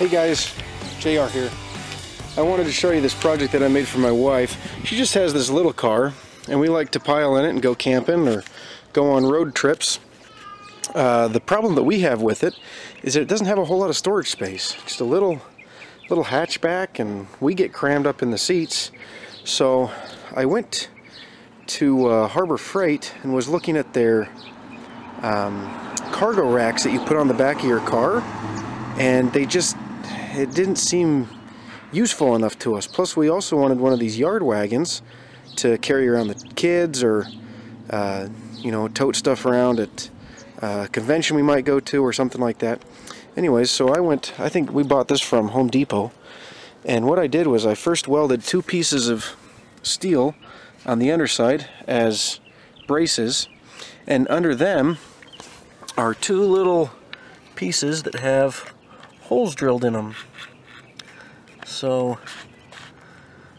Hey guys, JR here. I wanted to show you this project that I made for my wife. She just has this little car and we like to pile in it and go camping or go on road trips. Uh, the problem that we have with it is that it doesn't have a whole lot of storage space. Just a little little hatchback and we get crammed up in the seats. So I went to uh, Harbor Freight and was looking at their um, cargo racks that you put on the back of your car and they just it didn't seem useful enough to us. Plus, we also wanted one of these yard wagons to carry around the kids or, uh, you know, tote stuff around at a convention we might go to or something like that. Anyways, so I went, I think we bought this from Home Depot. And what I did was I first welded two pieces of steel on the underside as braces. And under them are two little pieces that have holes drilled in them. So,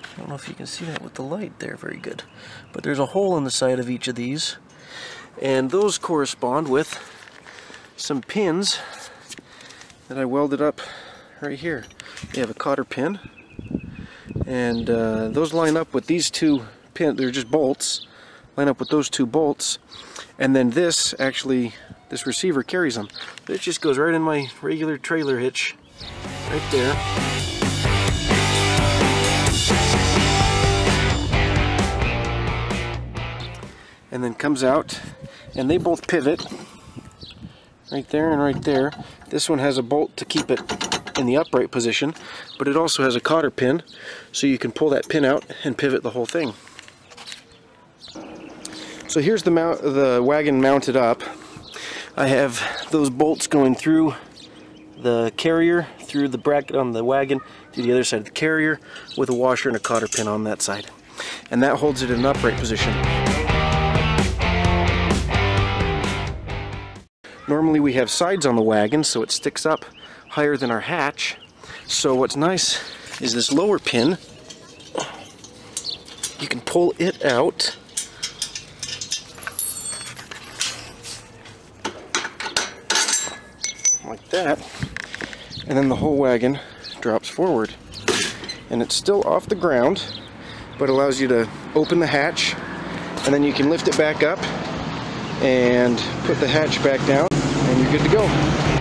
I don't know if you can see that with the light there very good. But there's a hole in the side of each of these. And those correspond with some pins that I welded up right here. They have a cotter pin. And uh, those line up with these two pins. They're just bolts. Line up with those two bolts. And then this actually, this receiver carries them. It just goes right in my regular trailer hitch. Right there. and then comes out and they both pivot right there and right there. This one has a bolt to keep it in the upright position, but it also has a cotter pin so you can pull that pin out and pivot the whole thing. So here's the, mount, the wagon mounted up. I have those bolts going through the carrier, through the bracket on the wagon, to the other side of the carrier, with a washer and a cotter pin on that side. And that holds it in an upright position. Normally we have sides on the wagon so it sticks up higher than our hatch. So what's nice is this lower pin. You can pull it out. Like that. And then the whole wagon drops forward. And it's still off the ground, but allows you to open the hatch and then you can lift it back up and put the hatch back down and you're good to go.